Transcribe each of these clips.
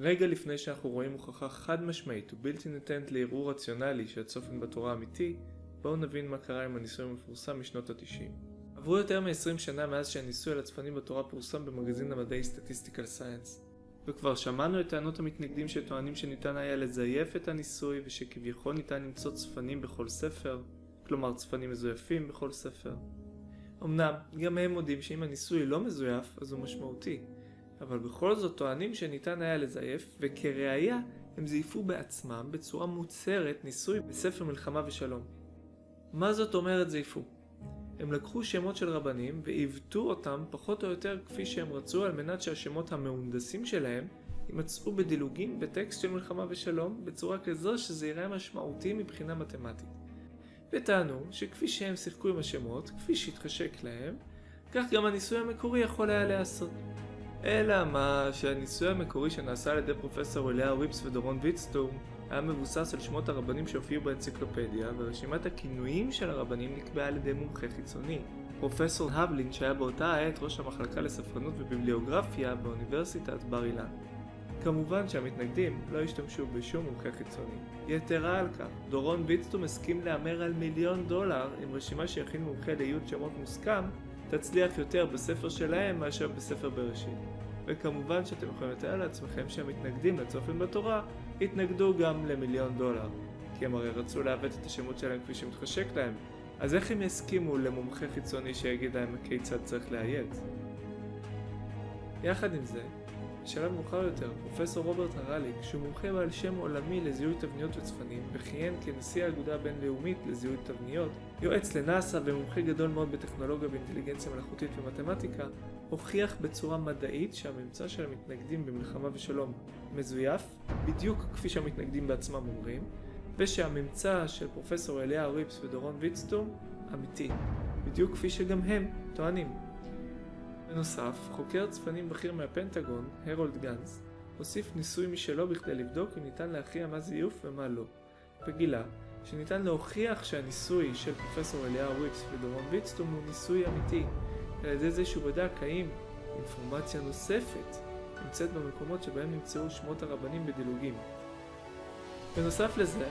רגע לפני שאנחנו רואים הוכחה חד משמעית ובלתי ניתנת לערעור רציונלי שהצופן בתורה אמיתי, בואו נבין מה קרה עם הניסוי המפורסם משנות ה-90. עברו יותר מ-20 שנה מאז שהניסוי על הצפנים בתורה פורסם במגזין המדעי Statistical Science. וכבר שמענו את טענות המתנגדים שטוענים שניתן היה לזייף את הניסוי ושכביכול ניתן למצוא צפנים בכל ספר, כלומר צפנים מזויפים בכל ספר. אמנם, גם הם מודים שאם הניסוי לא מזויף, אז הוא משמעותי, אבל בכל זאת טוענים שניתן היה לזייף, וכראיה הם זייפו בעצמם בצורה מוצהרת ניסוי בספר מלחמה ושלום. מה זאת אומרת זייפו? הם לקחו שמות של רבנים ועיוותו אותם פחות או יותר כפי שהם רצו על מנת שהשמות המהונדסים שלהם יימצאו בדילוגים בטקסט של מלחמה ושלום בצורה כזו שזה ייראה משמעותי מבחינה מתמטית. וטענו שכפי שהם שיחקו עם השמות, כפי שהתחשק להם, כך גם הניסוי המקורי יכול היה להיעשות. אלא מה שהניסוי המקורי שנעשה על ידי פרופסור אליה ריפס ודורון ויטסטורם היה מבוסס על שמות הרבנים שהופיעו באנציקלופדיה, ורשימת הכינויים של הרבנים נקבעה על ידי מומחה חיצוני. פרופסור הבלין, שהיה באותה העת ראש המחלקה לספרנות וביבליוגרפיה באוניברסיטת בר אילן. כמובן שהמתנגדים לא השתמשו בשום מומחה חיצוני. יתרה על כך, דורון ויטסטום הסכים להמר על מיליון דולר אם רשימה שיכין מומחה לאיות שמות מוסכם תצליח יותר בספר שלהם מאשר בספר בראשית. וכמובן שאתם יכולים לתאר לעצמכם שהמתנגדים לצופן בתורה התנגדו גם למיליון דולר, כי הם הרי רצו לעוות את השמות שלהם כפי שמתחשק להם, אז איך הם יסכימו למומחה חיצוני שיגיד להם כיצד צריך לאיית? יחד עם זה, בשלב מאוחר יותר, פרופסור רוברט הרליק, שהוא מומחה בעל שם עולמי לזיהוי תבניות וצפנים, וכיהן כנשיא האגודה הבינלאומית לזיהוי תבניות, יועץ לנאס"א ומומחה גדול מאוד בטכנולוגיה ואינטליגנציה מלאכותית ומתמטיקה, הוכיח בצורה מדעית שהממצא של המתנגדים במלחמה ושלום מזויף, בדיוק כפי שהמתנגדים בעצמם אומרים, ושהממצא של פרופסור אליה ריפס ודורון ויטסטום אמיתי, בדיוק כפי שגם הם טוענים. בנוסף, חוקר צפנים בכיר מהפנטגון, הרולד גנץ, הוסיף ניסוי משלו בכדי לבדוק אם ניתן להכריע מה זיוף ומה לא, וגילה שניתן להוכיח שהניסוי של פרופסור אליהו וויקס ודורון ויטסטום הוא ניסוי אמיתי, על ידי זה שהוא בדק האם אינפורמציה נוספת נמצאת במקומות שבהם נמצאו שמות הרבנים בדילוגים. בנוסף לזה,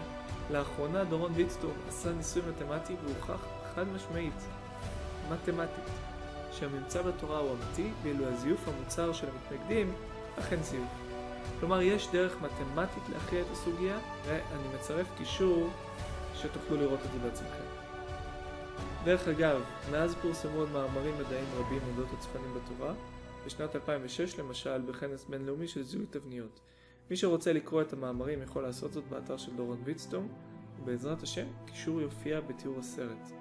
לאחרונה דורון ויטסטום עשה ניסוי מתמטי והוכח חד משמעית, מתמטית, שהממצא בתורה הוא אמיתי, ואילו הזיוף המוצר של המתנגדים אכן זיוף. כלומר, יש דרך מתמטית להכריע את הסוגיה, ואני מצרף קישור שתוכלו לראות את זה בעצמכם. דרך אגב, מאז פורסמו עוד מאמרים מדעיים רבים אודות הצפנים בתורה, בשנת 2006 למשל בכנס בינלאומי של זיהוי תבניות. מי שרוצה לקרוא את המאמרים יכול לעשות זאת באתר של דורון ויטסטום, ובעזרת השם, קישור יופיע בתיאור הסרט.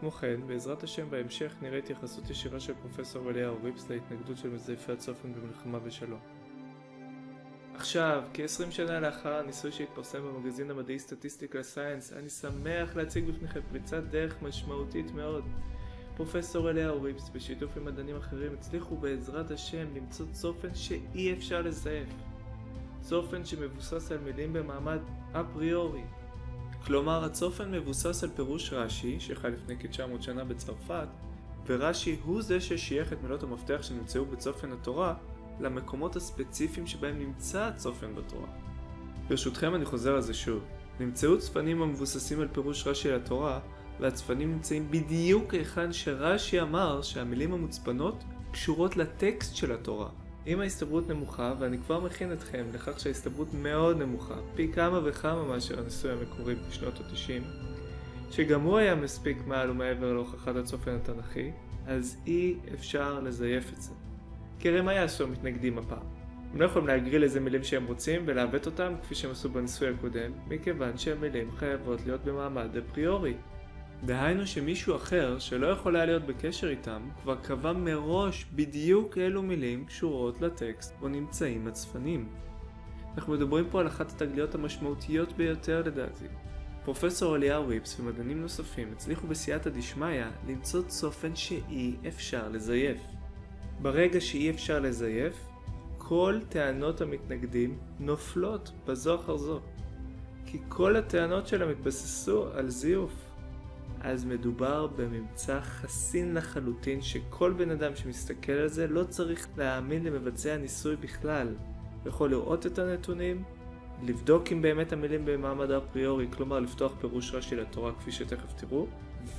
כמו כן, בעזרת השם בהמשך נראה התייחסות ישירה של פרופסור אליהו ריפס להתנגדות של מזייפי הצופן במלחמה ושלום. עכשיו, כ-20 שנה לאחר הניסוי שהתפרסם במגזין המדעי Statistical Science, אני שמח להציג בפניכם פריצת דרך משמעותית מאוד. פרופסור אליהו ריפס, בשיתוף עם מדענים אחרים, הצליחו בעזרת השם למצוא צופן שאי אפשר לזייף. צופן שמבוסס על מילים במעמד אפריורי, כלומר, הצופן מבוסס על פירוש רש"י, שחי לפני כ-900 שנה בצרפת, ורש"י הוא זה ששייך את מילות המפתח שנמצאו בצופן התורה למקומות הספציפיים שבהם נמצא הצופן בתורה. ברשותכם אני חוזר על זה שוב. נמצאו צפנים המבוססים על פירוש רש"י לתורה, והצפנים נמצאים בדיוק היכן שרש"י אמר שהמילים המוצפנות קשורות לטקסט של התורה. אם ההסתברות נמוכה, ואני כבר מכין אתכם לכך שההסתברות מאוד נמוכה, פי כמה וכמה מאשר הניסוי המקורי בשנות ה-90, שגם הוא היה מספיק מעל ומעבר להוכחת הצופן התנ"כי, אז אי אפשר לזייף את זה. כי הרי מה יעשו המתנגדים הפעם? הם לא יכולים להגריל איזה מילים שהם רוצים ולעוות אותם כפי שהם עשו בניסוי הקודם, מכיוון שהמילים חייבות להיות במעמד אפריורי. דהיינו שמישהו אחר, שלא יכול היה להיות בקשר איתם, כבר קבע מראש בדיוק אילו מילים קשורות לטקסט בו נמצאים הצפנים. אנחנו מדברים פה על אחת התגליות המשמעותיות ביותר לדעתי. פרופסור אליהו ריפס ומדענים נוספים הצליחו בסייעתא דשמיא למצוא צופן שאי אפשר לזייף. ברגע שאי אפשר לזייף, כל טענות המתנגדים נופלות בזו אחר זו. כי כל הטענות שלהם התבססו על זיוף. אז מדובר בממצא חסין לחלוטין שכל בן אדם שמסתכל על זה לא צריך להאמין למבצע הניסוי בכלל. הוא יכול לראות את הנתונים, לבדוק אם באמת המילים במעמד האפריורי, כלומר לפתוח פירוש רש"י לתורה כפי שתכף תראו,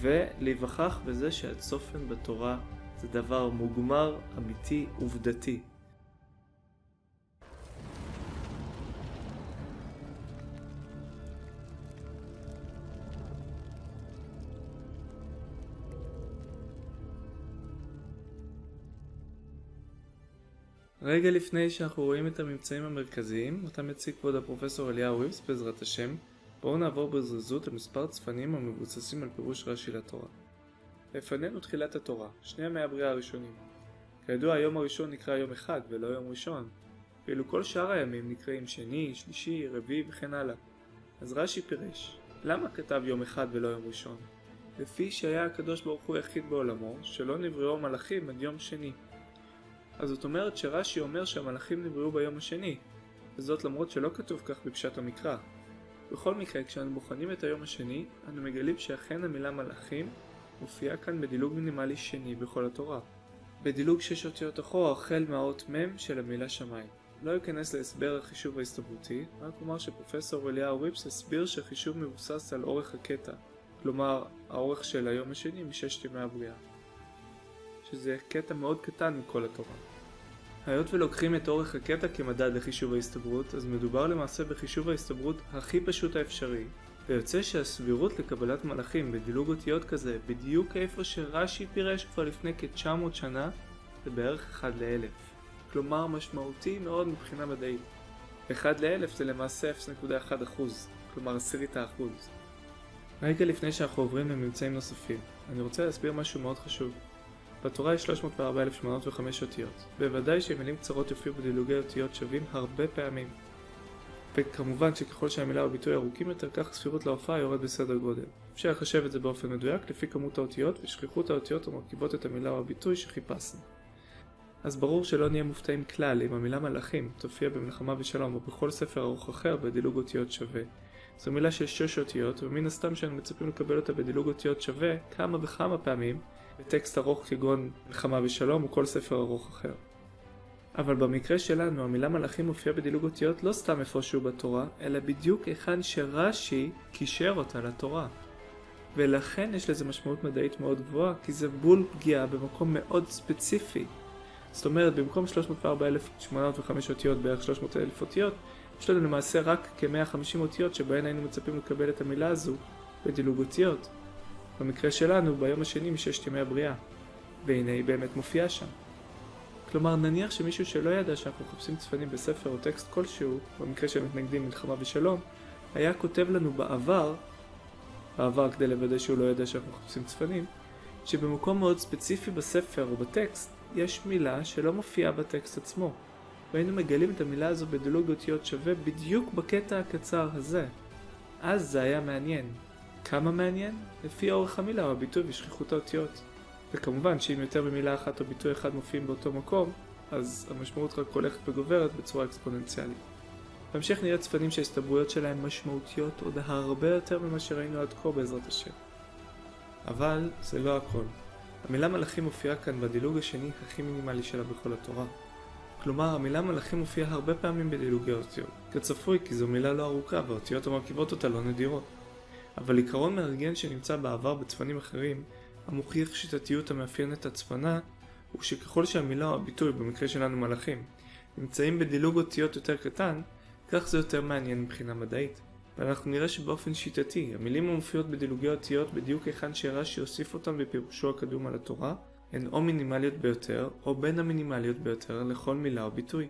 ולהיווכח בזה שהצופן בתורה זה דבר מוגמר, אמיתי, עובדתי. רגע לפני שאנחנו רואים את הממצאים המרכזיים, אותם יציג כבוד הפרופסור אליהו ריבס בעזרת השם, בואו נעבור בזריזות על מספר צפנים המבוססים על פירוש רש"י לתורה. לפנינו תחילת התורה, שני ימי הבריאה הראשונים. כידוע היום הראשון נקרא יום אחד ולא יום ראשון, ואילו כל שאר הימים נקראים שני, שלישי, רביעי וכן הלאה. אז רש"י פירש, למה כתב יום אחד ולא יום ראשון? לפי שהיה הקדוש ברוך הוא יחיד בעולמו, שלא נבראו מלאכים עד יום שני. אז זאת אומרת שרש"י אומר שהמלאכים נבראו ביום השני, וזאת למרות שלא כתוב כך בפשט המקרא. בכל מקרה, כשאנו בוחנים את היום השני, אנו מגלים שאכן המילה מלאכים מופיעה כאן בדילוג מינימלי שני בכל התורה. בדילוג שש אותיות אחורה החל מהאות מ' של המילה שמיים. לא אכנס להסבר החישוב ההסתברותי, רק אומר שפרופסור אליהו ריפס הסביר שהחישוב מבוסס על אורך הקטע, כלומר האורך של היום השני מששת ימי הבריאה. שזה קטע מאוד קטן מכל התורה. היות ולוקחים את אורך הקטע כמדד לחישוב ההסתברות, אז מדובר למעשה בחישוב ההסתברות הכי פשוט האפשרי, ויוצא שהסבירות לקבלת מלאכים בדילוג אותיות כזה, בדיוק איפה שרש"י פירש כבר לפני כ-900 שנה, זה בערך 1 ל-1000. כלומר משמעותי מאוד מבחינה מדעית. 1 ל-1000 זה למעשה 0.1%, כלומר עשירית האחוז. רגע לפני שאנחנו עוברים לממצאים נוספים, אני רוצה להסביר משהו מאוד חשוב. בתורה יש 304,805 אותיות. בוודאי שמילים קצרות יופיעו בדילוגי אותיות שווים הרבה פעמים. וכמובן שככל שהמילה או ביטוי ארוכים יותר, כך ספירות להופעה יורד בסדר גודל. אפשר לחשב את זה באופן מדויק לפי כמות האותיות ושכיחות האותיות המרכיבות את המילה או הביטוי שחיפשנו. אז ברור שלא נהיה מופתעים כלל אם המילה מלאכים תופיע במלחמה ושלום או בכל ספר ארוך אחר בדילוג אותיות שווה. זו מילה של שש אותיות, ומן הסתם שאנו מצפים לקבל אותה בדילוג אותיות שווה כמה וכמה פעמים בטקסט ארוך כגון מלחמה ושלום או כל ספר ארוך אחר. אבל במקרה שלנו המילה מלאכים מופיעה בדילוג אותיות לא סתם איפשהו בתורה, אלא בדיוק היכן שרש"י קישר אותה לתורה. ולכן יש לזה משמעות מדעית מאוד גבוהה, כי זה בול פגיעה במקום מאוד ספציפי. זאת אומרת, במקום 304,805 אותיות, בערך 300,000 אותיות, יש לנו למעשה רק כ-150 אותיות שבהן היינו מצפים לקבל את המילה הזו בדילוג אותיות. במקרה שלנו, ביום השני מששת ימי הבריאה. והנה היא באמת מופיעה שם. כלומר, נניח שמישהו שלא ידע שאנחנו מחפשים צפנים בספר או טקסט כלשהו, במקרה של מתנגדים מלחמה ושלום, היה כותב לנו בעבר, בעבר כדי לוודא שהוא לא ידע שאנחנו מחפשים צפנים, שבמקום מאוד ספציפי בספר או בטקסט, יש מילה שלא מופיעה בטקסט עצמו. והיינו מגלים את המילה הזו בדילוג אותיות שווה בדיוק בקטע הקצר הזה. אז זה היה מעניין. כמה מעניין? לפי אורך המילה או הביטוי ושכיחות האותיות. וכמובן שאם יותר ממילה אחת או ביטוי אחד מופיעים באותו מקום, אז המשמעות רק הולכת וגוברת בצורה אקספוננציאלית. בהמשך נראה צפנים שההסתברויות שלהם משמעותיות עוד הרבה יותר ממה שראינו עד כה בעזרת השם. אבל זה לא הכל. המילה מלאכים מופיעה כאן בדילוג השני הכי מינימלי שלה בכל התורה. כלומר, המילה מלאכים מופיעה הרבה פעמים בדילוגי האותיות. כצפוי כי זו מילה לא ארוכה והאותיות המרכיבות אותה לא נדירות. אבל עיקרון מארגן שנמצא בעבר בצפנים אחרים, המוכיח שיטתיות המאפיינת הצפנה, הוא שככל שהמילה או הביטוי, במקרה שלנו מלאכים, נמצאים בדילוג אותיות יותר קטן, כך זה יותר מעניין מבחינה מדעית. ואנחנו נראה שבאופן שיטתי, המילים המופיעות בדילוגי אותיות בדיוק היכן שרש"י הוסיף אותם בפירושו הקדום על התורה, הן או מינימליות ביותר, או בין המינימליות ביותר לכל מילה או ביטוי.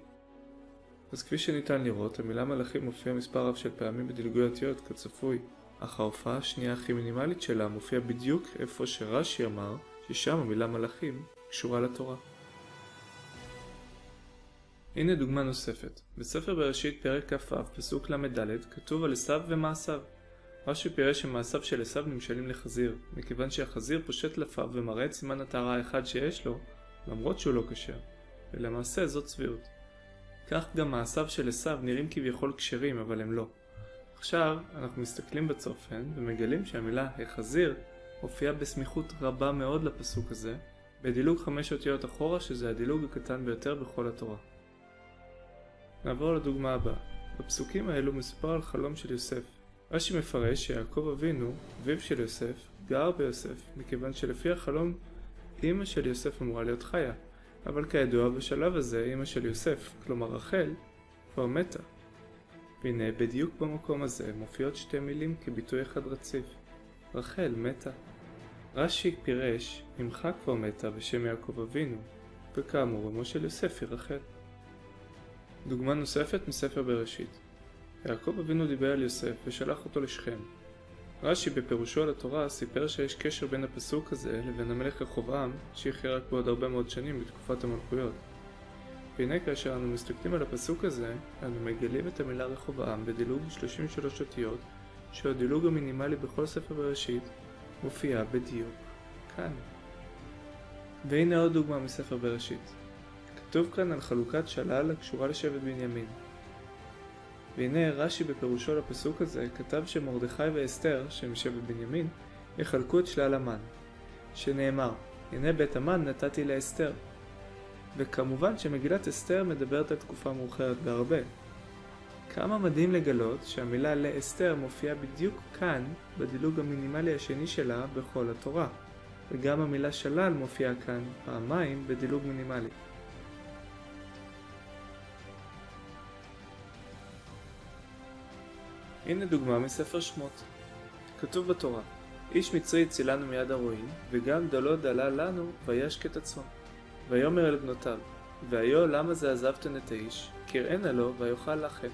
אז כפי שניתן לראות, המילה מלאכים מופיעה מספר רב של פעמים בדילוגי אותיות כצפוי, אך ההופעה השנייה הכי מינימלית שלה מופיעה בדיוק איפה שרש"י אמר ששם המילה מלאכים קשורה לתורה. הנה דוגמה נוספת. בספר בראשית פרק כ"ו פסוק ל"ד כתוב על עשיו ומעשיו. רש"י פירש שמעשיו של עשיו נמשלים לחזיר, מכיוון שהחזיר פושט לפיו ומראה את סימן הטהרה האחד שיש לו, למרות שהוא לא כשר. ולמעשה זאת צביעות. כך גם מעשיו של עשיו נראים כביכול כשרים, אבל הם לא. עכשיו אנחנו מסתכלים בצופן ומגלים שהמילה החזיר הופיעה בסמיכות רבה מאוד לפסוק הזה, בדילוג חמש אותיות אחורה שזה הדילוג הקטן ביותר בכל התורה. נעבור לדוגמה הבאה. בפסוקים האלו מסופר על חלום של יוסף. רש"י מפרש שיעקב אבינו, אביו של יוסף, גר ביוסף, מכיוון שלפי החלום אמא של יוסף אמורה להיות חיה, אבל כידוע בשלב הזה אמא של יוסף, כלומר רחל, כבר מתה. והנה בדיוק במקום הזה מופיעות שתי מילים כביטוי אחד רציף. רחל מתה. רש"י פירש, אמך כבר מתה בשם יעקב אבינו, וכאמור אמו של יוסף היא רחל. דוגמה נוספת מספר בראשית. יעקב אבינו דיבר על יוסף ושלח אותו לשכם. רש"י בפירושו על התורה סיפר שיש קשר בין הפסוק הזה לבין המלך רחובעם שיחיה רק בעוד הרבה מאוד שנים בתקופת המלכויות. והנה כאשר אנו מסתכלים על הפסוק הזה, אנו מגלים את המילה רחובעם בדילוג 33 אותיות, שהדילוג המינימלי בכל ספר בראשית מופיע בדיוק כאן. והנה עוד דוגמה מספר בראשית. כתוב כאן על חלוקת שלל הקשורה לשבט בנימין. והנה רש"י בפירושו לפסוק הזה כתב שמרדכי ואסתר, שהם שבט בנימין, יחלקו את שלל המן, שנאמר, הנה בית המן נתתי לאסתר. וכמובן שמגילת אסתר מדברת על תקופה מאוחרת בהרבה. כמה מדהים לגלות שהמילה לאסתר מופיעה בדיוק כאן, בדילוג המינימלי השני שלה בכל התורה, וגם המילה שלל מופיעה כאן פעמיים בדילוג מינימלי. הנה דוגמה מספר שמות. כתוב בתורה, איש מצרי הצילנו מיד הרועים, וגם דלו דלה לנו וישק את הצאן. ויאמר אל בנותיו, והיו למה זה עזבתן את האיש, קראנה לו ויאכל לכם.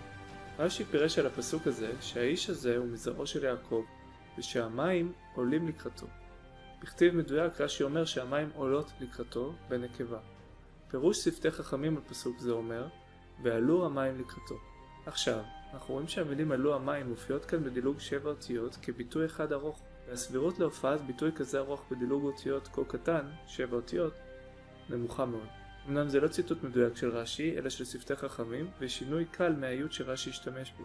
רש"י פירש על הפסוק הזה שהאיש הזה הוא מזרעו של יעקב, ושהמים עולים לקראתו. בכתיב מדויק רש"י אומר שהמים עולות לקראתו בנקבה. פירוש שפתי חכמים על פסוק זה אומר, ועלו המים לקראתו. עכשיו, אנחנו רואים שהמילים עלו המים מופיעות כאן בדילוג שבע אותיות כביטוי אחד ארוך, והסבירות להופעת ביטוי כזה ארוך בדילוג אותיות כה קטן, שבע אותיות, נמוכה מאוד. אמנם זה לא ציטוט מדויק של רש"י, אלא של שפתי חכמים, ושינוי קל מהאיות שרש"י השתמש בו.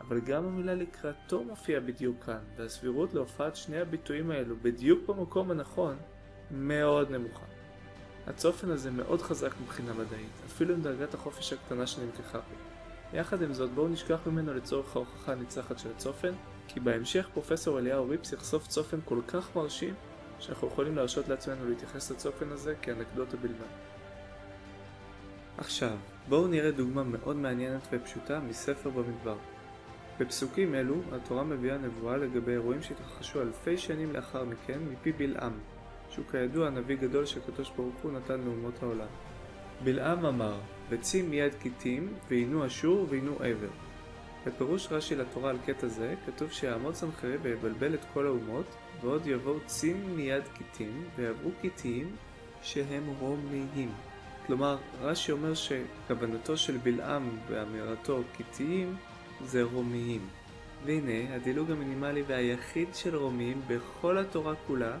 אבל גם המילה לקראתו מופיעה בדיוק כאן, והסבירות להופעת שני הביטויים האלו בדיוק במקום הנכון, מאוד נמוכה. הצופן הזה מאוד חזק מבחינה מדעית, אפילו עם דרגת החופש הקטנה שנלקחה פה. יחד עם זאת בואו נשכח ממנו לצורך ההוכחה הניצחת של הצופן, כי בהמשך פרופסור אליהו ריפס יחשוף צופן כל כך מרשים, שאנחנו יכולים להרשות לעצמנו להתייחס לצופן הזה כאנקדוטה בלבד. עכשיו, בואו נראה דוגמה מאוד מעניינת ופשוטה מספר במדבר. בפסוקים אלו, התורה מביאה נבואה לגבי אירועים שהתרחשו אלפי שנים לאחר מכן מפי בלעם, שהוא כידוע נביא גדול שהקדוש ברוך הוא נתן לאומות העולם. בלעם אמר, וצים מיד קיטים, ועינו אשור ועינו עבר. בפירוש רש"י לתורה על קטע זה, כתוב שיעמוד סנחריב ויבלבל את כל האומות, ועוד יבואו צים מיד קיטים, ויעברו קיטים שהם רומיים. כלומר, רש"י אומר שכוונתו של בלעם באמירתו קיטיים זה רומיים. והנה, הדילוג המינימלי והיחיד של רומיים בכל התורה כולה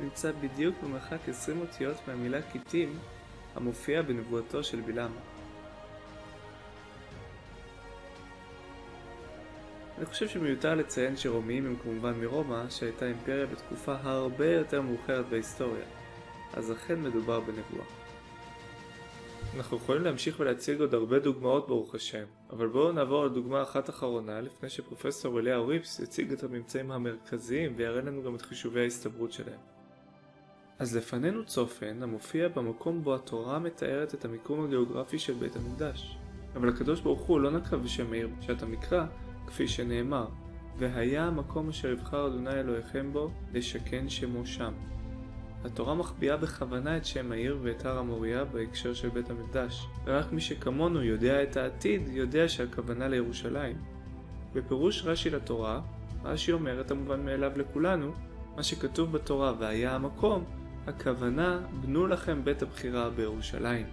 נמצא בדיוק במרחק 20 אותיות מהמילה קיטים המופיע בנבואתו של בלעם. אני חושב שמיותר לציין שרומיים הם כמובן מרומא, שהייתה אימפריה בתקופה הרבה יותר מאוחרת בהיסטוריה, אז אכן מדובר בנבואה. אנחנו יכולים להמשיך ולהציג עוד הרבה דוגמאות ברוך השם, אבל בואו נעבור לדוגמה אחת אחרונה לפני שפרופסור אליהו ריפס יציג את הממצאים המרכזיים ויראה לנו גם את חישובי ההסתברות שלהם. אז לפנינו צופן המופיע במקום בו התורה מתארת את המיקום הגיאוגרפי של בית המקדש. אבל הקדוש ברוך הוא לא נקב בשם העיר בשעת המקרא, כפי שנאמר, והיה המקום אשר יבחר אדוני אלוהיכם בו, לשכן שמו שם. התורה מחביאה בכוונה את שם העיר ואת הר המוריה בהקשר של בית המקדש, ורק מי שכמונו יודע את העתיד, יודע שהכוונה לירושלים. בפירוש רש"י לתורה, רש"י אומר את המובן מאליו לכולנו, מה שכתוב בתורה והיה המקום, הכוונה בנו לכם בית הבחירה בירושלים.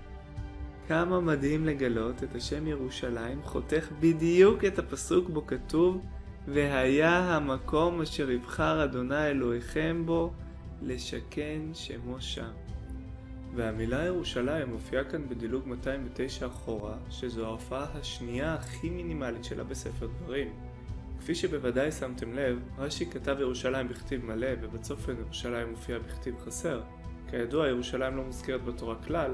כמה מדהים לגלות את השם ירושלים חותך בדיוק את הפסוק בו כתוב והיה המקום אשר יבחר אדוני אלוהיכם בו לשכן שמו שם. והמילה ירושלים מופיעה כאן בדילוג 209 אחורה, שזו ההופעה השנייה הכי מינימלית שלה בספר דברים. כפי שבוודאי שמתם לב, רש"י כתב ירושלים בכתיב מלא, ובצופן ירושלים מופיע בכתיב חסר. כידוע, ירושלים לא מוזכרת בתורה כלל,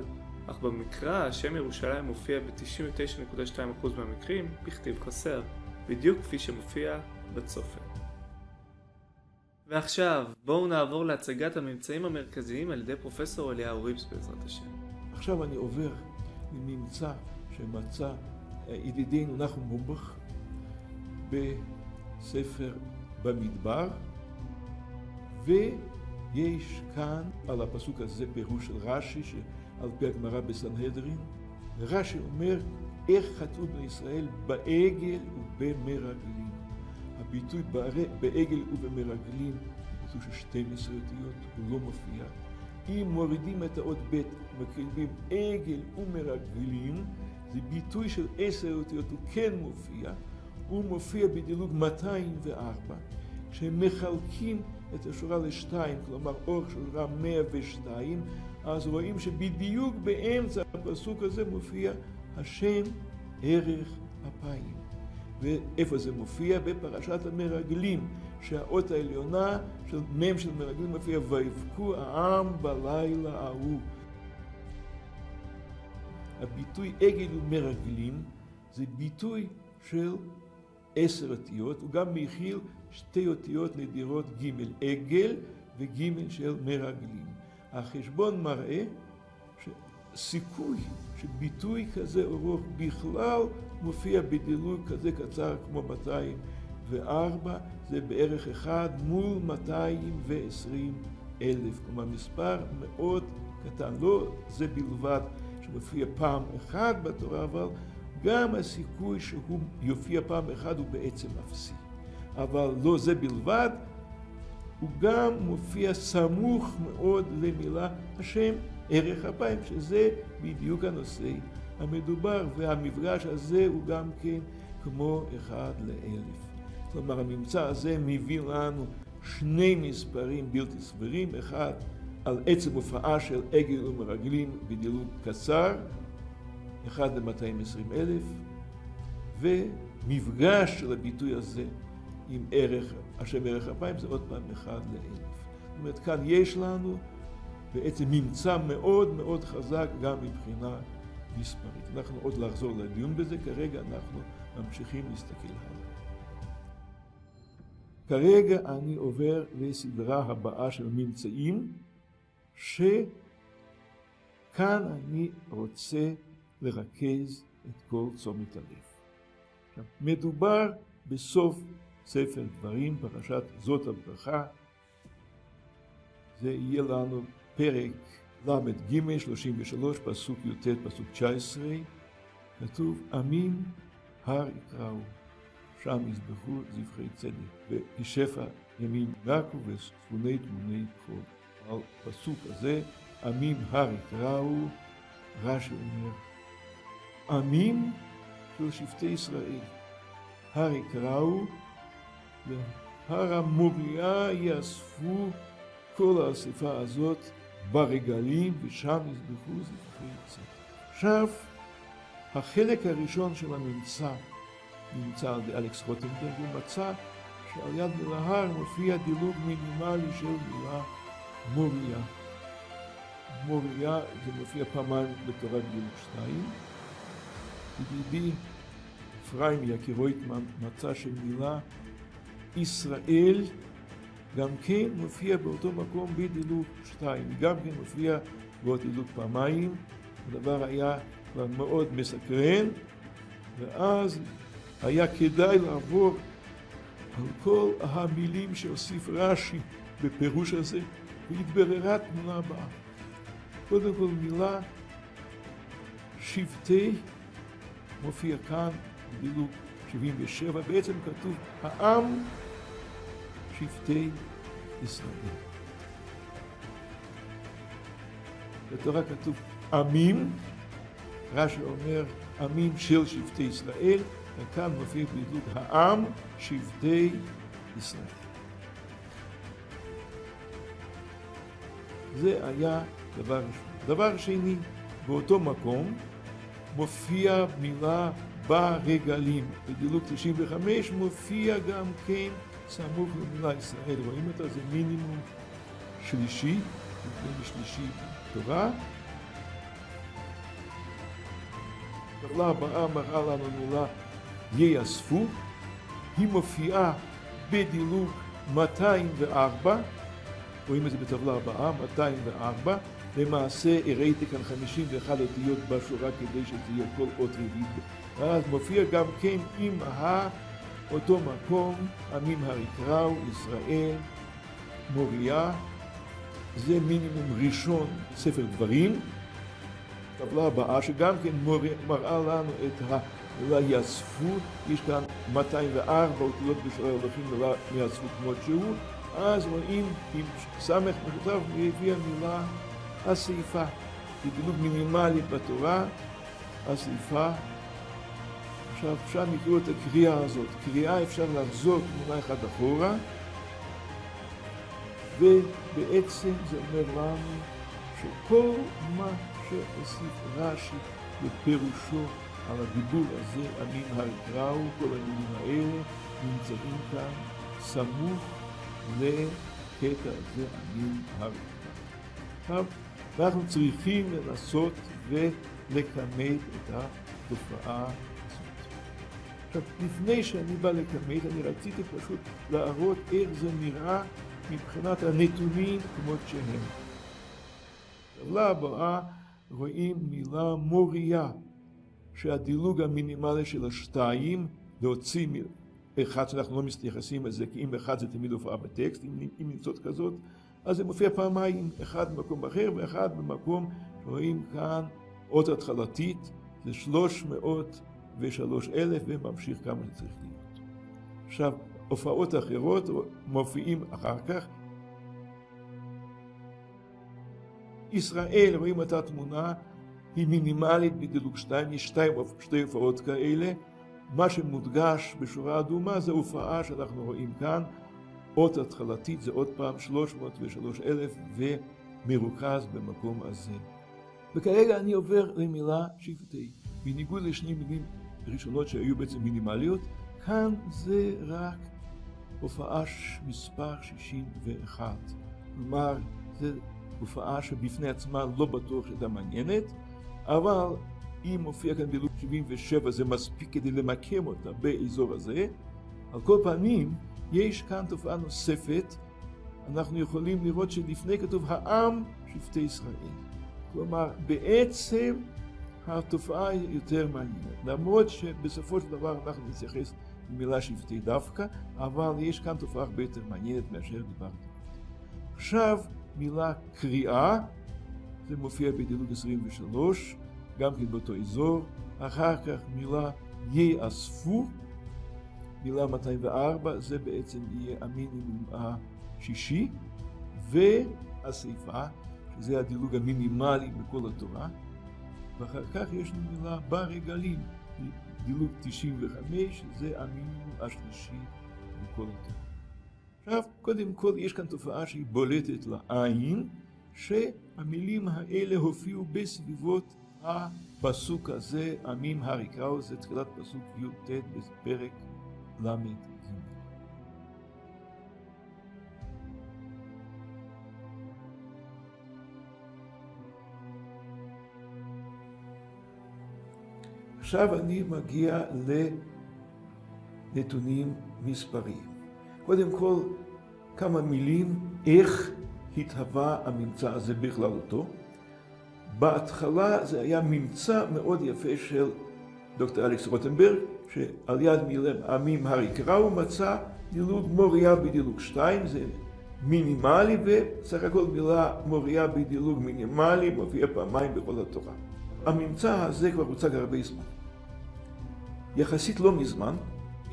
אך במקרא השם ירושלים מופיע ב-99.2% מהמקרים בכתיב חסר, בדיוק כפי שמופיע בצופן. ועכשיו, בואו נעבור להצגת הממצאים המרכזיים על ידי פרופסור אליהו ריבס בעזרת השם. עכשיו אני עובר לממצא שמצא ידידנו נחום בומבך בספר במדבר, ויש כאן על הפסוק הזה פירוש של רש"י, שעל פי הגמרא בסנהדרין, רש"י אומר איך חטאו בני ישראל בעגל ובמרגלים. הביטוי בעגל ובמרגלים, ביטוי של 12 אותיות, הוא לא מופיע. אם מורידים את האות ב' ומקריבים עגל ומרגלים, זה ביטוי של עשר אותיות, הוא כן מופיע, הוא מופיע בדילוג 204. כשהם מחלקים את השורה לשתיים, כלומר אורך שורה 102, אז רואים שבדיוק באמצע הפסוק הזה מופיע השם ערך אפיים. ואיפה זה מופיע? בפרשת המרגלים, שהאות העליונה של מ' של מרגלים מופיע ויבכו העם בלילה ההוא. הביטוי עגל ומרגלים זה ביטוי של עשר אותיות, הוא גם מכיל שתי אותיות נדירות ג' עגל וג' של מרגלים. החשבון מראה שסיכוי שביטוי כזה ארוך בכלל מופיע בדילוג כזה קצר כמו 204, זה בערך אחד מול 220 אלף, כלומר מספר מאוד קטן, לא זה בלבד שמופיע פעם אחת בתורה, אבל גם הסיכוי שהוא יופיע פעם אחת הוא בעצם אפסי. אבל לא זה בלבד, הוא גם מופיע סמוך מאוד למילה השם ערך אפיים, שזה בדיוק הנושא המדובר, והמפגש הזה הוא גם כן כמו אחד לאלף. כלומר, הממצא הזה מביא לנו שני מספרים בלתי סבירים, אחד על עצם הופעה של עגל ומרגלים בדילוג קצר, אחד ל-220 אלף, ומפגש של הביטוי הזה עם ערך, השם ערך אפיים, זה עוד פעם אחד לאלף. זאת אומרת, כאן יש לנו בעצם ממצא מאוד מאוד חזק גם מבחינה מספרית. אנחנו עוד לחזור לדיון בזה, כרגע אנחנו ממשיכים להסתכל הלאה. כרגע אני עובר לסדרה הבאה של ממצאים, שכאן אני רוצה לרכז את כל תשומת הלב. מדובר בסוף ספר דברים, פרשת זאת הברכה. זה יהיה לנו פרק ל"ג, 33, פסוק י"ט, פסוק 19, כתוב עמים הר יקראו, שם יזבחו זבחי צדק, וכשפע ימין רקו וספוני תמוני חול. על פסוק הזה, עמים הר יקראו, רש"י אומר, עמים של שבטי ישראל, הר יקראו, והר המוריה יאספו כל האספה הזאת ברגלים, ושם יזבחו זבחי צדק. עכשיו, החלק הראשון של הממצא נמצא על ידי אלכס רוטנברג, הוא מצא שעל יד מילה מופיע דילוג מינימלי של מילה מוריה. מוריה זה מופיע פעמיים בתורת דילוג שתיים. ידידי אפרים יקירויטמן מצא שמילה ישראל גם כן מופיע באותו מקום בדילוג שתיים, גם כן מופיע בעוד דילוג פעמיים, הדבר היה כבר מאוד מסקרן, ואז היה כדאי לעבור על כל המילים שהוסיף רש"י בפירוש הזה, והתבררה תמונה הבאה. קודם כל מילה שבטי מופיע כאן בדילוג 77, בעצם כתוב העם שבטי ישראל. בתורה כתוב עמים, רש"י אומר עמים של שבטי ישראל, וכאן מופיע בדיוק העם שבטי ישראל. זה היה דבר ראשון. דבר שני, באותו מקום מופיע מילה ברגלים. בדילוג 95 מופיע גם כן סמוך למילה ישראל. רואים אותה? זה מינימום שלישי, מינימום שלישי בתורה. הטבלה הבאה מראה לנו מילה ייאספו, היא מופיעה בדילוג 204, רואים את זה בטבלה הבאה, 204, למעשה הראיתי כאן 51 אותיות בשורה כדי שזה יהיה כל אות רביעית, ואז מופיע גם כן עם ה... אותו מקום, עמים הרקראו, ישראל, מוריה, זה מינימום ראשון ספר דברים. טבלה הבאה שגם כן מראה לנו את המילה יאספו, יש כאן 204 אותיות בשביל הולכים למילה יאספו כמות שהוא, אז רואים עם סמך משותף והביא המילה הסעיפה, בדילוג מינימלי בתורה, הסעיפה. עכשיו אפשר לקרוא את הקריאה הזאת, קריאה אפשר לחזור תמונה אחת אחורה ובעצם זה אומר לנו שכל מה שהוסיף רש"י בפירושו על הדיבור הזה, עמים היקראו, כל המילים האלה נמצאים כאן סמוך לקטע הזה, עמים היקראו. עכשיו, אנחנו צריכים לנסות ולכמת את התופעה הזאת. עכשיו, לפני שאני בא לכמת, אני רציתי פשוט להראות איך זה נראה מבחינת הנתונים כמות שהם. בטבלה הבאה רואים מילה מוריה, שהדילוג המינימלי של השתיים, להוציא אחד שאנחנו לא מתייחסים לזה, כי אם אחד זה תמיד הופעה בטקסט, אם, אם נמצאות כזאת, אז זה מופיע פעמיים, אחד במקום אחר ואחד במקום שרואים כאן אות התחלתית, זה שלוש מאות ושלוש אלף וממשיך כמה שצריך להיות. עכשיו, הופעות אחרות מופיעים אחר כך. ישראל, רואים את התמונה, היא מינימלית בדילוג שתיים, יש שתיים, שתי הופעות כאלה. מה שמודגש בשורה אדומה זה הופעה שאנחנו רואים כאן, אות התחלתית זה עוד פעם 303 אלף ומרוכז במקום הזה. וכרגע אני עובר למילה שבטי. בניגוד לשני מילים ראשונות שהיו בעצם מינימליות, כאן זה רק הופעה מספר 61. כלומר, זו הופעה שבפני עצמה לא בטוח שהייתה מעניינת, אבל אם מופיע כאן בלוק 77 זה מספיק כדי למקם אותה באזור הזה. על כל פנים, יש כאן תופעה נוספת, אנחנו יכולים לראות שלפני כתוב העם שבטי ישראל. כלומר, בעצם התופעה היא יותר מעניינת. למרות שבסופו של דבר אנחנו נתייחס למילה שבטי דווקא, אבל יש כאן תופעה הרבה יותר מעניינת מאשר דיברתי. עכשיו מילה קריאה, זה מופיע בדילוג 23, גם כן באותו אזור. אחר כך מילה יאספו, מילה 204, זה בעצם יהיה המינימום השישי, והסיפה, שזה הדילוג המינימלי בכל התורה. ואחר כך יש לנו מילה ברגלים, דילוג 95, זה המינימום השלישי בכל התורה. עכשיו, קודם כל יש כאן תופעה שהיא בולטת לעין, שהמילים האלה הופיעו בסביבות הפסוק הזה, עמים הר יקראו, זה תחילת פסוק י"ט בפרק ל"ג. עכשיו אני מגיע לנתונים מספריים. קודם כל, כמה מילים איך התהווה הממצא הזה בכללותו. בהתחלה זה היה ממצא מאוד יפה של דוקטור אלכס רוטנברג, שעל יד עמים הר יקרא הוא מצא דילוג מוריה בדילוג שתיים, זה מינימלי, וסך הכל מילה מוריה בדילוג מינימלי מופיע פעמיים בכל התורה. הממצא הזה כבר הוצג הרבה זמן. יחסית לא מזמן,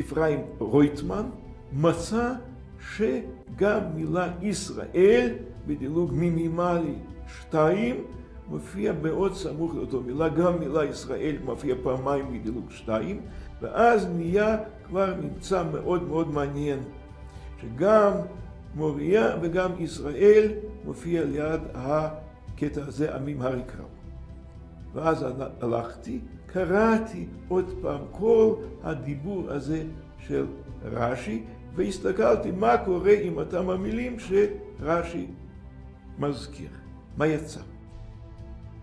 אפרים רויטמן מצא שגם מילה ישראל בדילוג מינימלי שתיים מופיע מאוד סמוך לאותו מילה, גם מילה ישראל מופיע פעמיים בדילוג שתיים, ואז נהיה כבר נמצא מאוד מאוד מעניין, שגם מוריה וגם ישראל מופיע ליד הקטע הזה, עמים הר יקראו. ואז הלכתי, קראתי עוד פעם כל הדיבור הזה של רש"י, והסתכלתי מה קורה עם אותם המילים שרש"י מזכיר. מה יצא?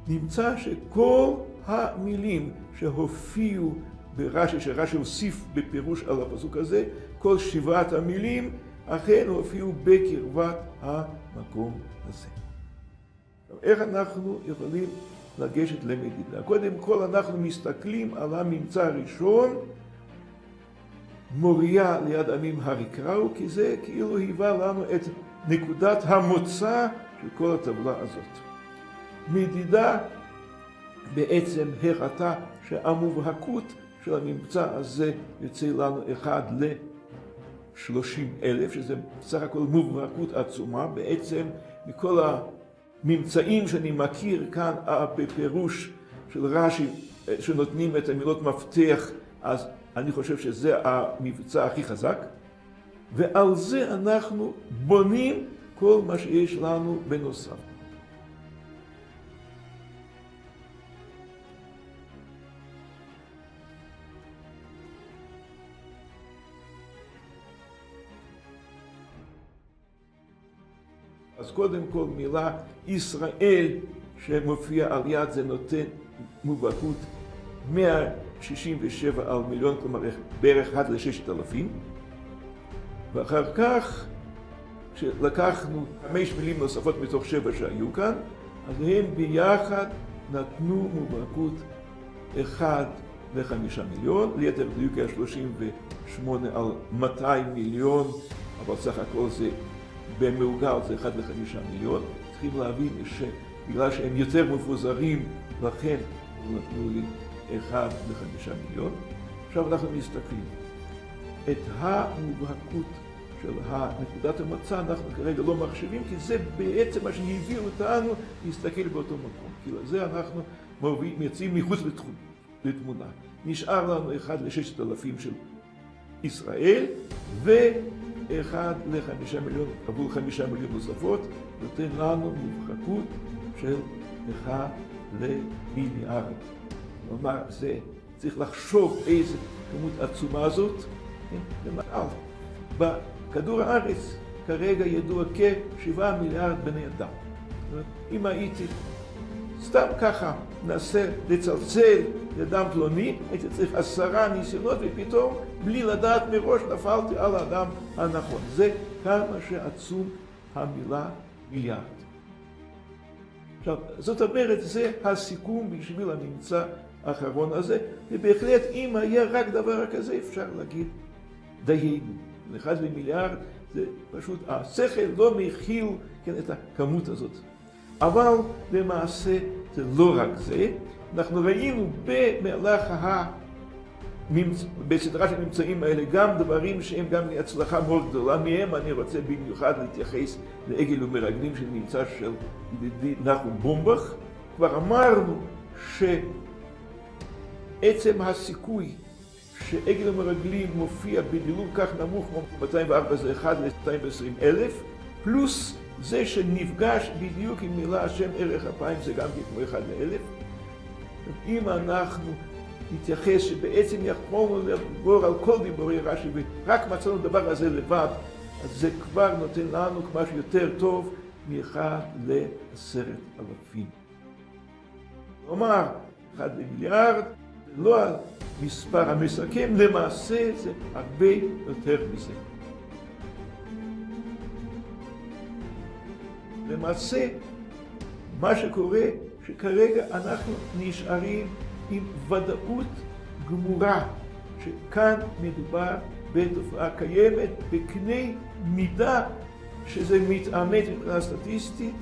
נמצא שכל המילים שהופיעו ברש"י, שרש"י הוסיף בפירוש על הפסוק הזה, כל שבעת המילים אכן הופיעו בקרבת המקום הזה. איך אנחנו יכולים לגשת למדידה? קודם כל אנחנו מסתכלים על הממצא הראשון, מוריה ליד עמים הר יקראו, כי זה כאילו היווה לנו את נקודת המוצא של כל הטבלה הזאת. מדידה בעצם הראתה שהמובהקות של הממצא הזה יוצא לנו אחד ל-30 אלף, שזה בסך הכל מובהקות עצומה, בעצם מכל הממצאים שאני מכיר כאן בפירוש של רש"י, שנותנים את המילות מפתח, אז אני חושב שזה המבצע הכי חזק, ועל זה אנחנו בונים כל מה שיש לנו בנוסף. קודם כל מילה ישראל שמופיע על יד זה נותן מובהקות 167 על מיליון, כלומר בערך עד לששת אלפים. ואחר כך כשלקחנו חמש מילים נוספות מתוך שבע שהיו כאן אז הם ביחד נתנו מובהקות אחד וחמישה מיליון, ליתר דיוק היה שלושים ושמונה על מאתיים מיליון אבל סך הכל זה במעוגל זה 1 ל-5 מיליון, צריכים להבין שבגלל שהם יותר מפוזרים, לכן נתנו לי 1 ל-5 מיליון. עכשיו אנחנו מסתכלים. את המובהקות של נקודת המוצא אנחנו כרגע לא מחשיבים, כי זה בעצם מה שהביא אותנו להסתכל באותו מקום. כאילו זה אנחנו מייצאים מחוץ לתמונה. נשאר לנו 1 ל-6,000 של ישראל, ו... אחד לחמישה מיליון עבור חמישה מיליון נוספות, נותן לנו מובהקות של אחד למיליארד. כלומר, זה צריך לחשוב איזה כמות עצומה זאת. כן? למשל, בכדור הארץ כרגע ידוע כשבעה מיליארד בני אדם. אם הייתי סתם ככה מנסה לצלצל לדם פלוני, הייתי צריך עשרה ניסיונות ופתאום בלי לדעת מראש נפלתי על האדם הנכון. זה כמה שעצום המילה מיליארד. עכשיו, זאת אומרת, זה הסיכום בשביל הממצא האחרון הזה, ובהחלט אם היה רק דבר כזה אפשר להגיד דיינו. אחד במיליארד זה פשוט, השכל לא מכיל כן, את הכמות הזאת. אבל למעשה זה לא רק זה, אנחנו ראינו במהלך ה... בסדרת הממצאים האלה גם דברים שהם גם להצלחה מאוד גדולה מהם, אני רוצה במיוחד להתייחס לעגל ומרגלים של נמצא של ידידי נחום בומבך. כבר אמרנו שעצם הסיכוי שעגל ומרגלים מופיע בדילוג כך נמוך כמו 204 זה 1 ל-220 אלף, פלוס זה שנפגש בדיוק עם מילה השם ערך אפיים זה גם כמו אחד לאלף. אם אנחנו נתייחס שבעצם יכולנו לעבור על כל דיבורי רש"י ורק מצאנו דבר הזה לבד, אז זה כבר נותן לנו משהו יותר טוב מאחד לעשרת אלפים. כלומר, אחד למיליארד, לא המספר המסכם, למעשה זה הרבה יותר מזה. למעשה, מה שקורה, שכרגע אנחנו נשארים עם ודאות גמורה, שכאן מדובר בתופעה קיימת בקנה מידה שזה מתאמת מבחינה סטטיסטית,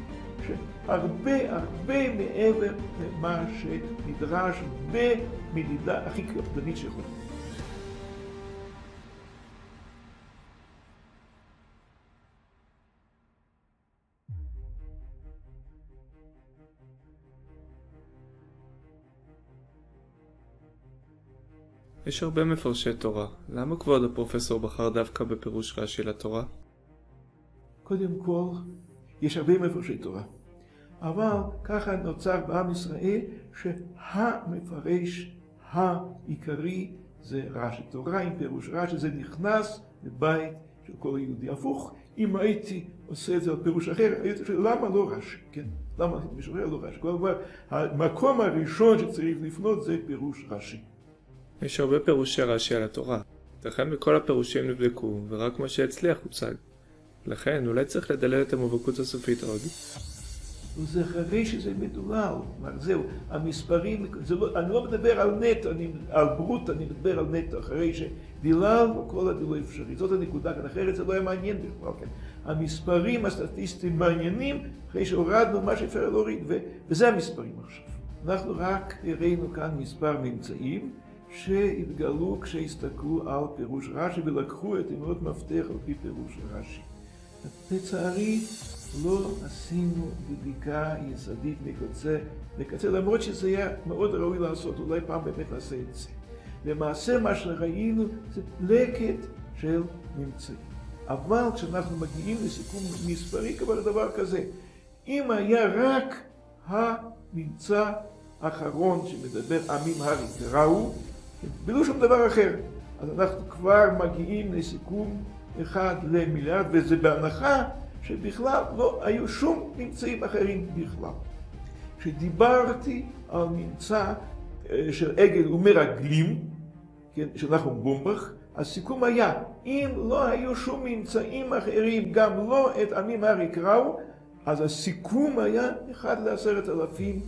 שהרבה הרבה מעבר למה שנדרש במדידה הכי קפדנית שיכולה. יש הרבה מפרשי תורה. למה כבוד הפרופסור בחר דווקא בפירוש רש"י לתורה? קודם כל, יש הרבה מפרשי תורה. אבל ככה נוצר בעם ישראל שהמפרש העיקרי זה רש"י. תורה עם פירוש רש"י זה נכנס לבית של כל יהודי. הפוך, אם הייתי עושה את זה על פירוש אחר, הייתי חושב למה לא רש"י, כן? למה משורר לא רש"י? כלומר, המקום הראשון שצריך לפנות זה פירוש רש"י. יש הרבה פירושי רש"י על התורה. לכן מכל הפירושים נבדקו, ורק מה שהצליח הוצג. לכן אולי צריך לדלל את המובהקות הסופית עוד. וזה אחרי שזה כלומר זהו, המספרים, לא, אני לא מדבר על נטו, על ברוט, אני מדבר על נטו, אחרי שדילל כל הדילוי אפשרי, זאת הנקודה כאן, אחרת זה לא היה מעניין בכלל, כן. המספרים הסטטיסטיים מעניינים, אחרי שהורדנו מה שאפשר להוריד, וזה המספרים עכשיו. אנחנו רק הראינו כאן מספר ממצאים שהתגלו כשהסתכלו על פירוש רש"י ולקחו את אמרות מפתח על פי פירוש רש"י. לצערי לא עשינו בדיקה יסודית מקצה לקצה, למרות שזה היה מאוד ראוי לעשות, אולי פעם באמת נעשה את זה. למעשה מה שראינו זה לקט של ממצאים. אבל כשאנחנו מגיעים לסיכום מספרי כבר דבר כזה, אם היה רק הממצא האחרון שמדבר עמים הרי קראו, בלא שום דבר אחר, אז אנחנו כבר מגיעים לסיכום אחד למיליארד, וזה בהנחה שבכלל לא היו שום ממצאים אחרים בכלל. כשדיברתי על ממצא אה, של עגל ומרגלים, כן, של נחום בומבך, הסיכום היה, אם לא היו שום ממצאים אחרים, גם לא את עמים הרי קראו, אז הסיכום היה אחד לעשרת אלפים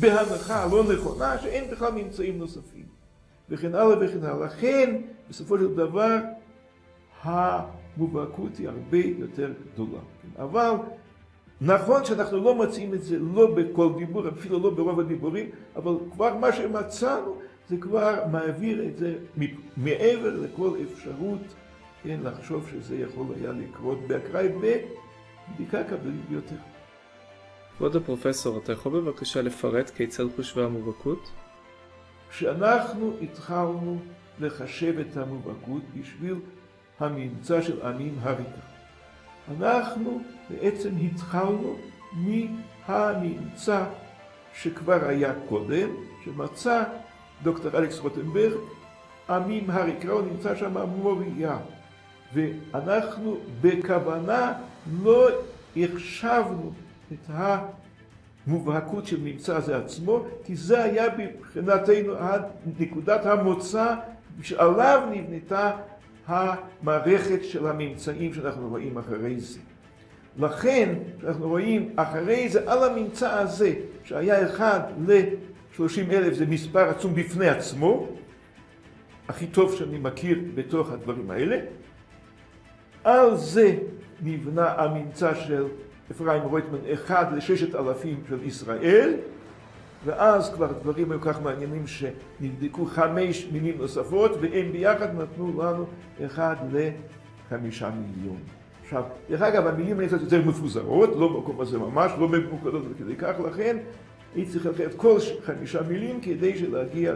בהנחה לא נכונה, שאין בכלל ממצאים נוספים, וכן הלאה וכן הלאה. לכן, בסופו של דבר, המובהקות היא הרבה יותר גדולה. אבל נכון שאנחנו לא מוצאים את זה לא בכל דיבור, אפילו לא ברוב הדיבורים, אבל כבר מה שמצאנו זה כבר מעביר את זה מעבר לכל אפשרות, כן, לחשוב שזה יכול היה לקרות באקראי בבדיקה קבלית ביותר. כבוד הפרופסור, אתה יכול בבקשה לפרט כיצד חושבה המובהקות? כשאנחנו התחלנו לחשב את המובהקות בשביל הממצא של עמים הריקה. אנחנו בעצם התחלנו מהממצא שכבר היה קודם, שמצא דוקטור אלכס רוטנברג, עמים הריקה, הוא נמצא שם מוריה. ואנחנו בכוונה לא החשבנו את המובהקות של ממצא הזה עצמו, כי זה היה מבחינתנו נקודת המוצא שעליו נבנתה המערכת של הממצאים שאנחנו רואים אחרי זה. לכן אנחנו רואים אחרי זה על הממצא הזה שהיה אחד ל-30 אלף זה מספר עצום בפני עצמו, הכי טוב שאני מכיר בתוך הדברים האלה. על זה נבנה הממצא של אפרים רויטמן אחד לששת אלפים של ישראל ואז כבר דברים היו כך מעניינים שנבדקו חמש מילים נוספות והם ביחד נתנו לנו אחד לחמישה מיליון. עכשיו, דרך אגב, המילים האלה קצת יותר מפוזרות, לא במקום הזה ממש, לא ממוקדות כדי כך, לכן הייתי צריך לקחת כל חמישה מילים כדי שלהגיע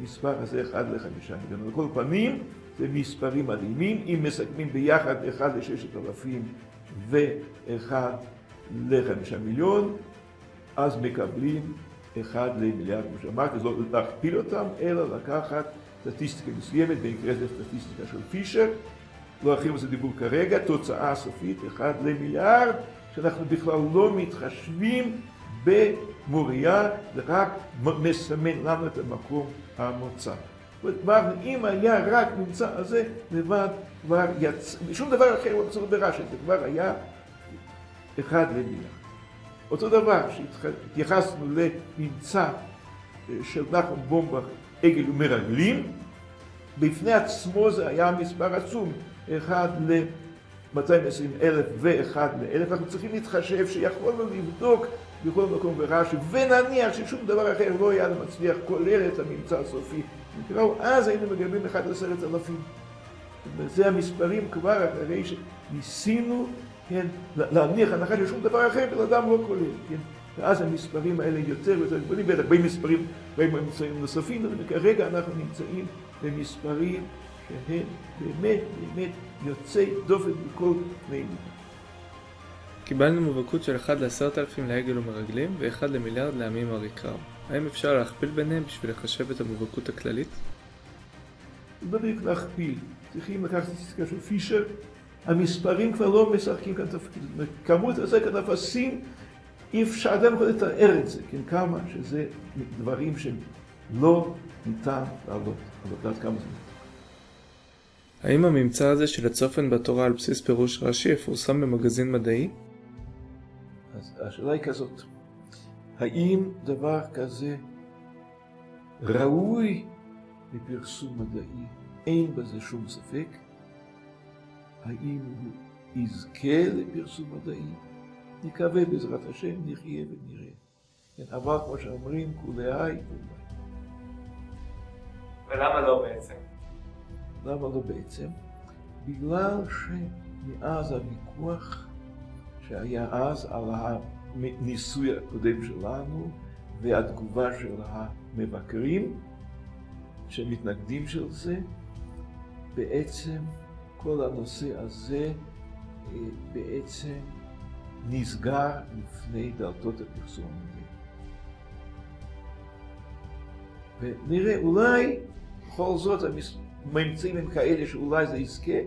למספר הזה אחד לחמישה מיליון. על כל פנים, זה מספרים מדהימים, אם מסכמים ביחד אחד לששת אלפים ואחד לחמישה מיליון, אז מקבלים אחד למיליארד, כמו שאמרתי, לא להכפיל אותם, אלא לקחת סטטיסטיקה מסוימת, במקרה זה סטטיסטיקה של פישר, לא ארחיב על זה דיבור כרגע, תוצאה סופית, אחד למיליארד, שאנחנו בכלל לא מתחשבים במוריה, זה רק מסמן לנו את המקום המוצא. כבר אם היה רק ממצא הזה, לבד כבר יצא, שום דבר אחר לא צריך ברש"י, זה כבר היה אחד למיליארד. אותו דבר שהתייחסנו לממצא אה, של נחום בומבך עגל ומרגלים, בפני עצמו זה היה מספר עצום, אחד ל-220 אלף ואחד לאלף, אנחנו צריכים להתחשב שיכולנו לבדוק בכל מקום ברש"י, ונניח ששום דבר אחר לא היה מצליח כולל את הממצא הסופי, נקראו, אז היינו מגבים אחד לעשרת אלפים. וזה המספרים כבר אחרי שניסינו כן, להניח הנחה ששום דבר אחר בן אדם לא כולל, כן, ואז המספרים האלה יותר ויותר גדולים, והרבה מספרים, הרבה מספרים נוספים, אבל כרגע אנחנו נמצאים במספרים שהם באמת באמת יוצאי דופן בכל קנה קיבלנו מובהקות של 1 לעשרת אלפים לעגל ומרגלים ו-1 למיליארד לעמים הריקר. האם אפשר להכפיל ביניהם בשביל לחשב את המובהקות הכללית? בדיוק להכפיל, צריכים לקחת את הסטטיסטיקה של פישר המספרים כבר לא משחקים כאן תפקיד. כמות הזה כאן אפסים אי אפשר, אדם יכול לתאר את זה, כן, כמה שזה דברים שלא ניתן לעלות, לדעת כמה זה. האם הממצא הזה של הצופן בתורה על בסיס פירוש רש"י יפורסם במגזין מדעי? אז השאלה היא כזאת, האם דבר כזה ראוי לפרסום מדעי? אין בזה שום ספק. האם הוא יזכה לפרסום מדעי? נקווה בעזרת השם, נחיה ונראה. כן, אבל כמו שאומרים, כולי היי כולי. ולמה לא בעצם? למה לא בעצם? בגלל שמאז הוויכוח שהיה אז על הניסוי הקודם שלנו והתגובה של המבקרים שמתנגדים של זה, בעצם כל הנושא הזה אה, בעצם נסגר לפני דלתות הפרסום הזה. ונראה, אולי בכל זאת הממצאים הם כאלה שאולי זה יזכה,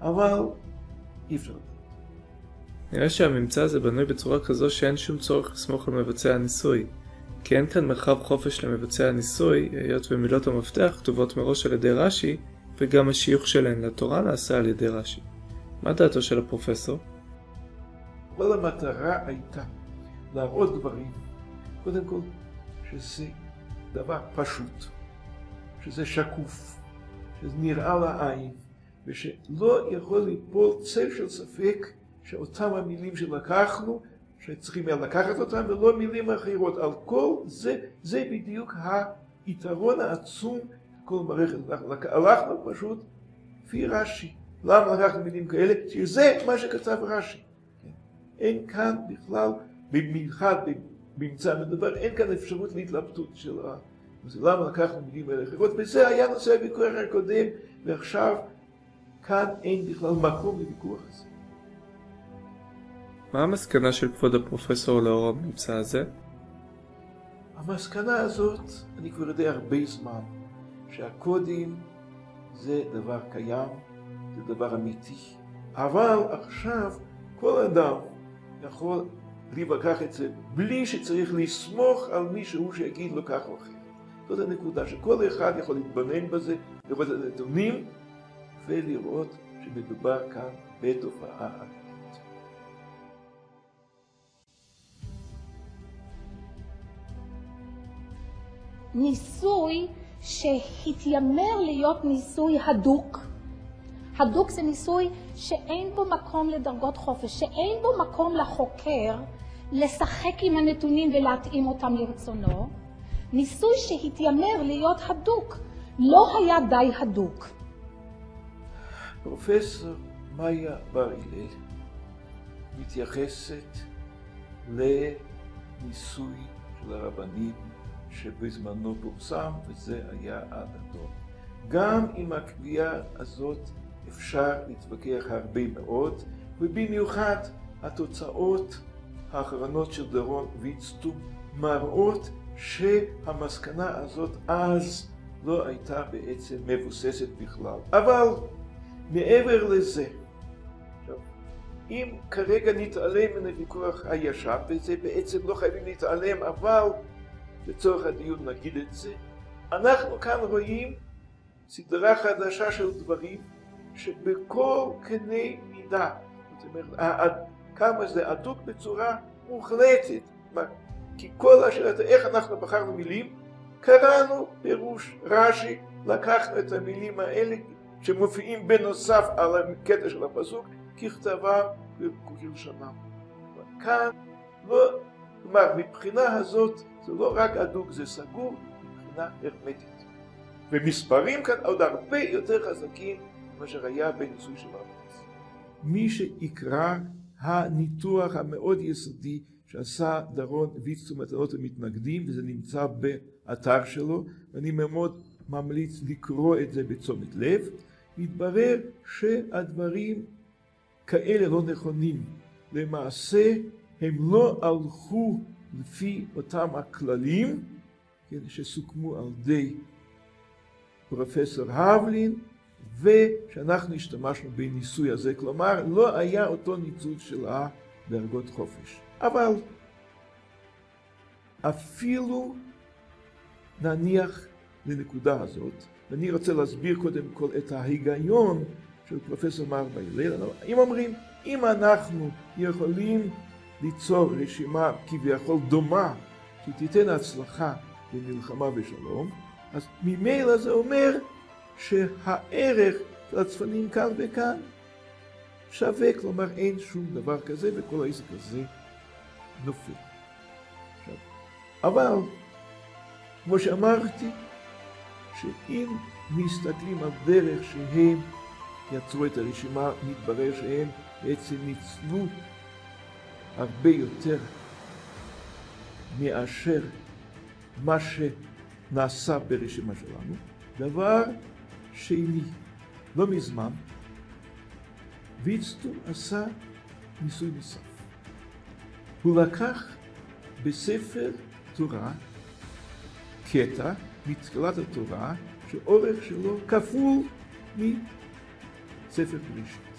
אבל אי אפשר לדעת. נראה שהממצא הזה בנוי בצורה כזו שאין שום צורך לסמוך על מבצע הניסוי. כי אין כאן מרחב חופש למבצע הניסוי, היות ומילות המפתח כתובות מראש על ידי רש"י, וגם השיוך שלהן לתורה נעשה על ידי רש"י. מה דעתו של הפרופסור? כל המטרה הייתה להראות דברים, קודם כל, שזה דבר פשוט, שזה שקוף, שזה נראה לעין, ושלא יכול ליפול צל של ספק שאותם המילים שלקחנו, שצריכים לקחת אותם, ולא מילים אחרות. על כל זה, זה בדיוק היתרון העצום כל מערכת. הלכנו פשוט לפי רש"י. למה לקחנו מילים כאלה? שזה מה שכתב רש"י. אין כאן בכלל, במיוחד בממצא מדבר, אין כאן אפשרות להתלבטות של ה... למה לקחנו מילים האלה אחרות? וזה היה נושא הוויכוח הקודם, ועכשיו כאן אין בכלל מקום לוויכוח הזה. מה המסקנה של כבוד הפרופסור לאור הממצא הזה? המסקנה הזאת, אני כבר יודע הרבה זמן, שהקודים זה דבר קיים, זה דבר אמיתי. אבל עכשיו כל אדם יכול להיווכח את זה בלי שצריך לסמוך על מישהו שיגיד לו כך או אחרת. זאת הנקודה שכל אחד יכול להתבונן בזה, לראות את הנתונים ולראות שמדובר כאן בתופעה ניסוי שהתיימר להיות ניסוי הדוק. הדוק זה ניסוי שאין בו מקום לדרגות חופש, שאין בו מקום לחוקר לשחק עם הנתונים ולהתאים אותם לרצונו. ניסוי שהתיימר להיות הדוק, לא היה די הדוק. פרופסור מאיה בר הלל מתייחסת לניסוי של הרבנים שבזמנו פורסם, וזה היה עד הדור. גם עם הקביעה הזאת אפשר להתווכח הרבה מאוד, ובמיוחד התוצאות האחרונות של דורון ויצטום מראות שהמסקנה הזאת אז לא הייתה בעצם מבוססת בכלל. אבל מעבר לזה, אם כרגע נתעלם מן הוויכוח הישן, וזה בעצם לא חייבים להתעלם, אבל לצורך הדיון נגיד את זה, אנחנו כאן רואים סדרה חדשה של דברים שבכל קנה מידה, זאת אומרת, כמה זה הדוק בצורה מוחלטת, כי כל השאלה, איך אנחנו בחרנו מילים, קראנו פירוש רש"י, לקחנו את המילים האלה שמופיעים בנוסף על הקטע של הפסוק, ככתבה וכלשונם. כאן לא, כלומר מבחינה הזאת זה לא רק הדוק, זה סגור מבחינה הרמטית. ומספרים כאן עוד הרבה יותר חזקים מאשר היה בניסוי של הרמטס. מי שיקרא הניתוח המאוד יסודי שעשה דרון ויצטו מתנות המתנגדים, וזה נמצא באתר שלו, ואני מאוד ממליץ לקרוא את זה בתשומת לב, מתברר שהדברים כאלה לא נכונים. למעשה הם לא הלכו לפי אותם הכללים שסוכמו על ידי פרופסור הבלין ושאנחנו השתמשנו בניסוי הזה, כלומר לא היה אותו ניצול של הדרגות חופש. אבל אפילו נניח לנקודה הזאת, ואני רוצה להסביר קודם כל את ההיגיון של פרופסור מר בהלל. אם אומרים, אם אנחנו יכולים ליצור רשימה כביכול דומה שתיתן הצלחה במלחמה ושלום, אז ממילא זה אומר שהערך של הצפנים כאן וכאן שווה, כלומר אין שום דבר כזה וכל העסק הזה נופל. עכשיו, אבל, כמו שאמרתי, שאם מסתכלים על דרך שהם יצרו את הרשימה, מתברר שהם בעצם ניצלו הרבה יותר מאשר מה שנעשה ברשימה שלנו. דבר שני, לא מזמן, ויצטום עשה ניסוי נוסף. הוא לקח בספר תורה קטע מתחילת התורה שאורך שלו כפול מספר בראשית.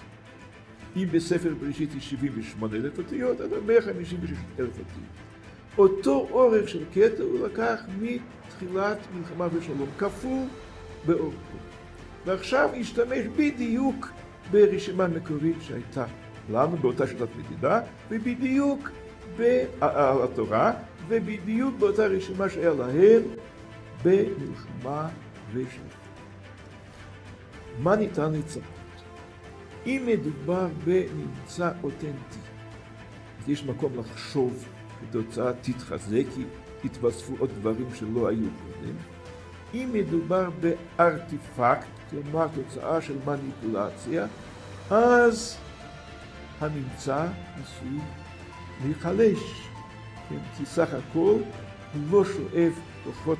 אם בספר בראשית היא 78 אלף אותיות, אז 156 אלף אותיות. אותו אורך של קטע הוא לקח מתחילת מלחמה ושלום, כפול באורכו. ועכשיו השתמש בדיוק ברשימה מקורית שהייתה לנו באותה שיטת מדידה, ובדיוק על התורה, ובדיוק באותה רשימה שהיה להם במלחמה ושלום. מה ניתן לצפות? אם מדובר בממצא אותנטי, אז יש מקום לחשוב התוצאה תתחזק, כי יתווספו עוד דברים שלא היו קודם. אם מדובר בארטיפקט, כלומר תוצאה של מניפולציה, אז הממצא עשוי להיחלש, כן? כי סך הכל הוא לא שואב כוחות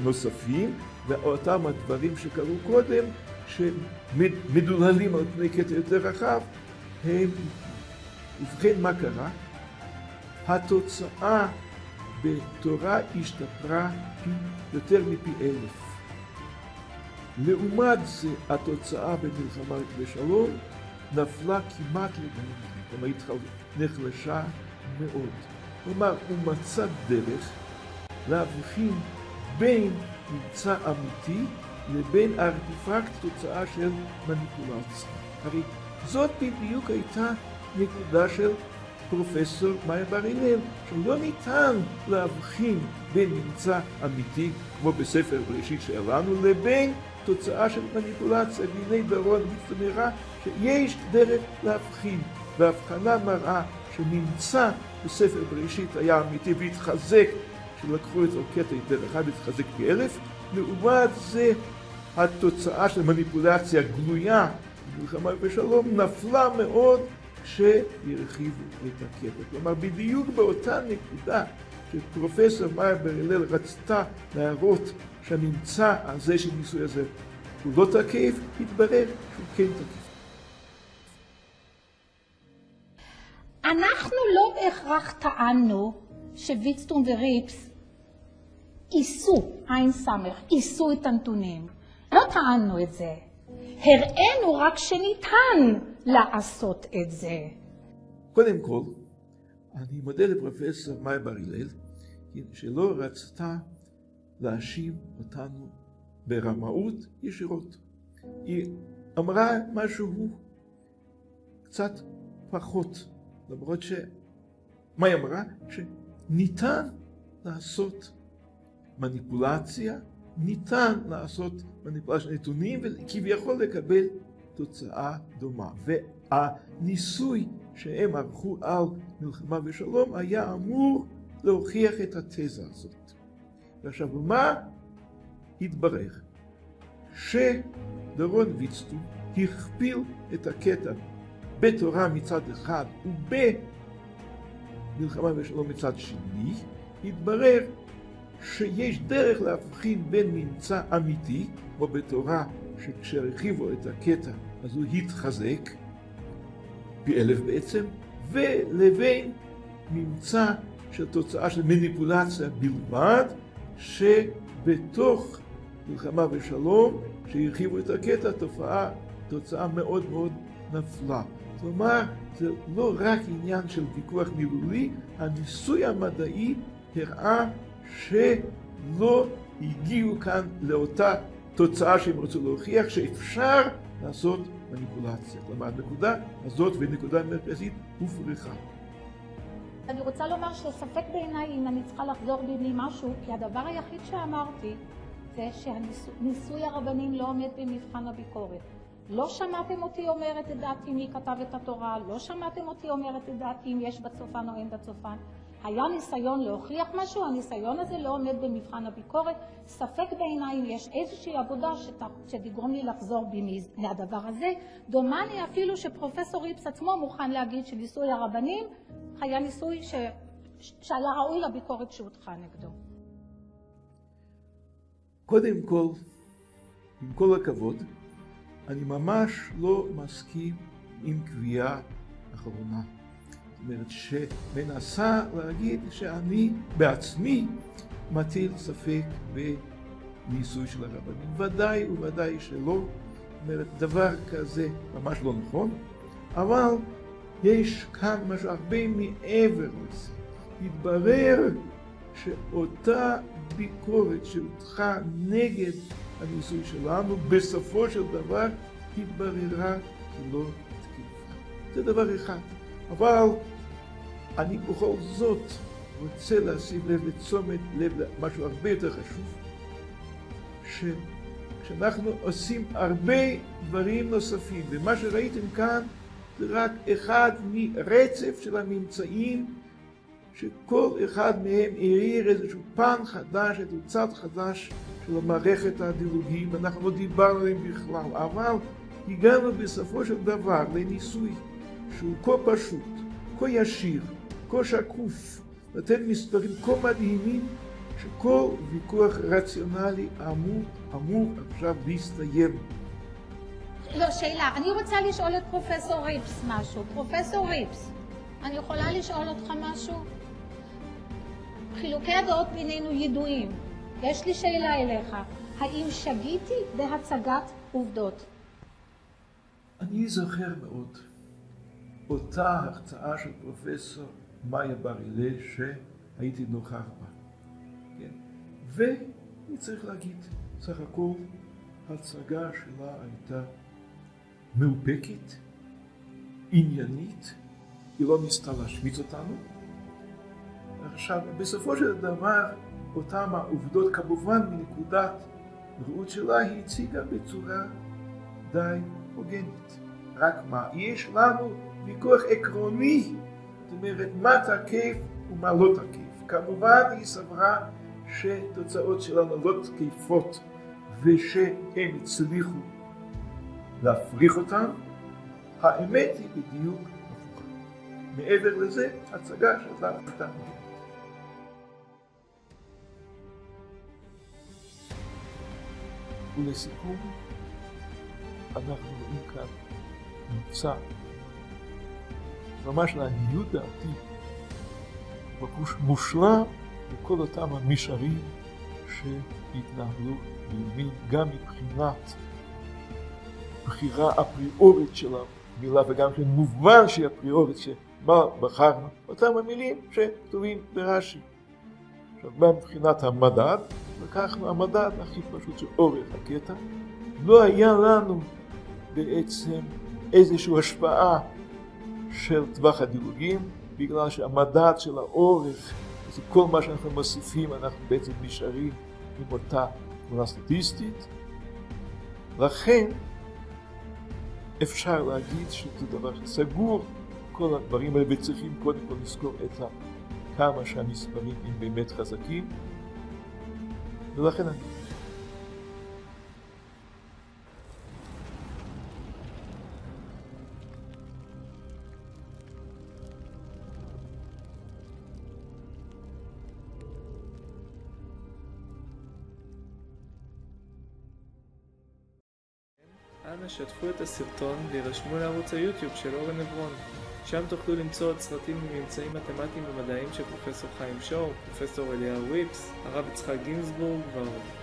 נוספים, ואותם הדברים שקרו קודם, שמדוללים על פני קטע יותר רחב, הם... ובכן, מה קרה? התוצאה בתורה השתפרה יותר מפי אלף. לעומת זה, התוצאה במלחמה ושלום נפלה כמעט לגמרי, כלומר נחלשה מאוד. כלומר, הוא מצא דרך להבחין בין ממצא אמיתי לבין ארטיפקט תוצאה של מניפולציה. הרי זאת בדיוק הייתה נקודה של פרופסור מאיר בר הלל, שלא ניתן להבחין בין ממצא אמיתי, כמו בספר בראשית שהבנו, לבין תוצאה של מניפולציה, והנה דרון מצטמרה שיש דרך להבחין, והבחנה מראה שנמצא בספר בראשית היה אמיתי והתחזק, שלקחו את הקטע יותר אחד והתחזק פי אלף, לעומת זה התוצאה של מניפולציה גלויה במלחמה ושלום נפלה מאוד כשהרחיבו את הקטע. כלומר, בדיוק באותה נקודה שפרופסור מאיר בר הלל רצתה להראות שהממצא הזה של ניסוי הזה הוא לא תקף, התברר שהוא כן תקף. אנחנו לא בהכרח טענו שוויצטום וריפס יישאו, עין סמך, יישאו את הנתונים. לא טענו את זה. הראינו רק שניתן לעשות את זה. קודם כל, אני מודה לפרופסור מאי בר הלל, שלא רצתה להאשים אותנו ברמאות ישירות. היא אמרה משהו קצת פחות, למרות ש... מה היא אמרה? שניתן לעשות מניפולציה ניתן לעשות מניפולציה של נתונים וכביכול לקבל תוצאה דומה. והניסוי שהם ערכו על מלחמה ושלום היה אמור להוכיח את התזה הזאת. ועכשיו, מה התברר? שדורון ויצטו הכפיל את הקטע בתורה מצד אחד ובמלחמה ושלום מצד שני, התברר שיש דרך להבחין בין ממצא אמיתי, כמו בתורה, שכשהרחיבו את הקטע אז הוא התחזק, פי אלף בעצם, ולבין ממצא של תוצאה של מניפולציה בלבד, שבתוך מלחמה ושלום, שהרחיבו את הקטע, תופעה, תוצאה מאוד מאוד נפלה. כלומר, זה לא רק עניין של ויכוח מילולי, הניסוי המדעי הראה שלא הגיעו כאן לאותה תוצאה שהם רצו להוכיח שאפשר לעשות מניפולציה. כלומר, הנקודה הזאת ונקודה מרכזית הופרכה. אני רוצה לומר שספק בעיניי אם אני צריכה לחזור בי ממשהו, כי הדבר היחיד שאמרתי זה שניסוי הרבנים לא עומד במבחן הביקורת. לא שמעתם אותי אומרת את דעתי מי כתב את התורה, לא שמעתם אותי אומרת את דעתי אם יש בצופן או אין בצופן. היה ניסיון להוכיח משהו, הניסיון הזה לא עומד במבחן הביקורת. ספק בעיניי אם יש איזושהי עבודה שתגרום לי לחזור בי מהדבר הזה. דומני אפילו שפרופסור ריפס עצמו מוכן להגיד שניסוי הרבנים היה ניסוי ש... שהיה ראוי לביקורת שהוטחה נגדו. קודם כל, עם כל הכבוד, אני ממש לא מסכים עם קביעה אחרונה. אומרת, שמנסה להגיד שאני בעצמי מטיל ספק בניסוי של הרבנים. ודאי וודאי שלא. אומרת, דבר כזה ממש לא נכון, אבל יש כאן משהו הרבה מעבר לזה. התברר שאותה ביקורת שהוטחה נגד הניסוי שלנו, בסופו של דבר התבררה כלא תקיפה. זה דבר אחד. אבל אני בכל זאת רוצה לשים לב לתשומת לב למשהו הרבה יותר חשוב, שכשאנחנו עושים הרבה דברים נוספים, ומה שראיתם כאן זה רק אחד מרצף של הממצאים שכל אחד מהם העיר איזשהו פן חדש, איזשהו צד חדש של המערכת הדילוגים, אנחנו לא דיברנו עליהם בכלל, אבל הגענו בסופו של דבר לניסוי שהוא כה פשוט, כה ישיר, כה שקוף, נותן מספרים כה מדהימים, שכל ויכוח רציונלי אמור, אמור עכשיו להסתיים. לא, שאלה. אני רוצה לשאול את פרופסור ריפס משהו. פרופסור ריפס, אני יכולה לשאול אותך משהו? חילוקי הדעות בינינו ידועים. יש לי שאלה אליך. האם שגיתי בהצגת עובדות? אני זוכר מאוד אותה הרצאה של פרופסור מאיה בר הלל שהייתי נוכח בה. כן. ואני צריך להגיד, סך הכל ההצגה שלה הייתה מאופקת, עניינית, היא לא ניסתה להשמיץ אותנו. עכשיו, בסופו של דבר, אותן העובדות, כמובן מנקודת ראות שלה, היא הציגה בצורה די הוגנת. רק מה, יש לנו ויכוח עקרוני, אומרת, מה תקף ומה לא תקף. כמובן, היא סברה שתוצאות שלנו לא תקפות ושהם הצליחו להפריך אותם, האמת היא בדיוק הפוכה. מעבר לזה, הצגה של הייתה ולסיכום, אנחנו רואים כאן מוצא, ממש לעניות דעתי, מושלם לכל אותם המישרים שהתנהלו בימין, גם מבחינת בחירה אפריאורית של המילה וגם כן מובן שהיא אפריאורית שמה בחרנו, אותם המילים שכתובים ברש"י. עכשיו, מה מבחינת המדד? לקחנו המדד הכי פשוט של אורך הקטע. לא היה לנו בעצם איזושהי השפעה של טווח הדילוגים, בגלל שהמדד של האורך, זה כל מה שאנחנו מוסיפים, אנחנו בעצם נשארים עם אותה תמונה סטטיסטית. לכן אפשר להגיד שזה דבר שסגור, כל הדברים האלה, וצריכים קודם כל לזכור את כמה שהמספרים הם באמת חזקים, ולכן אני... שתפו את הסרטון וירשמו לערוץ היוטיוב של אורן עברון. שם תוכלו למצוא עוד סרטים מממצאים מתמטיים ומדעיים של פרופסור חיים שור, פרופסור אליהו וויפס, הרב יצחק גינזבורג ועוד.